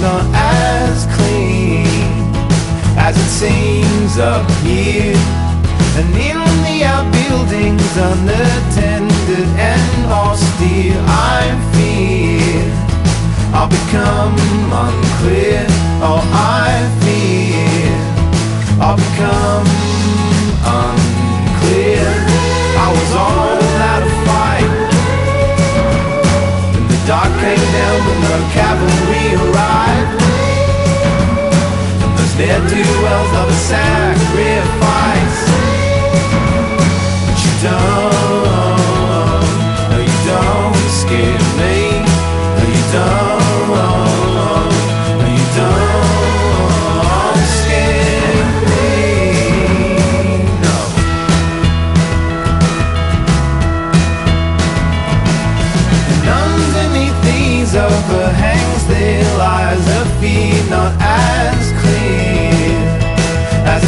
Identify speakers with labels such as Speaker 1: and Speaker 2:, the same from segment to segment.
Speaker 1: not as clean as it seems up here. And in the outbuildings, unattended and austere, I fear I'll become unclear. Oh, I fear I'll become unclear. Came down when the cavalry arrived. Those ne'er-do-wells of a sacrifice. But you don't,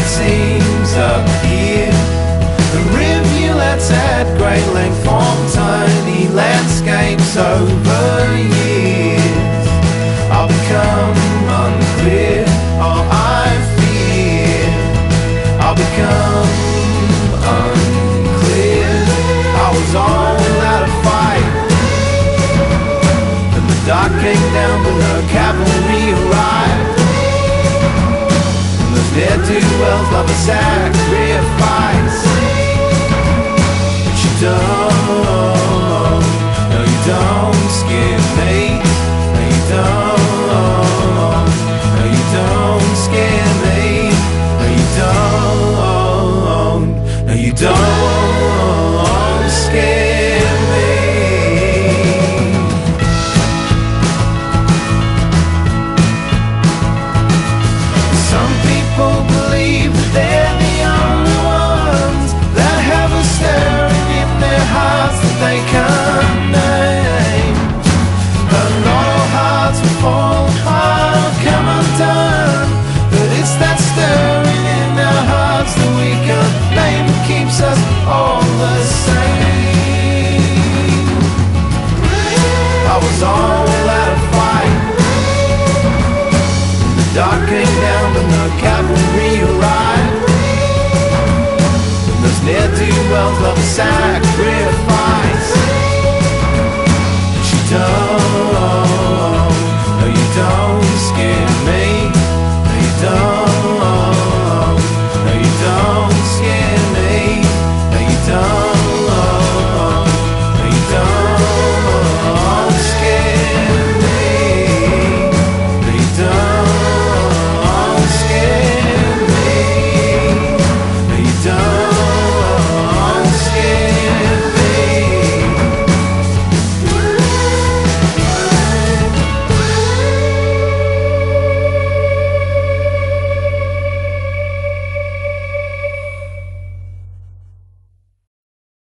Speaker 1: seems up here. The rivulets at great length form tiny landscapes over years. I'll become unclear, oh I fear I'll become unclear. I was all out of fight. And the dark came down when the those ne'er-do-wells love a sacrifice. But you don't,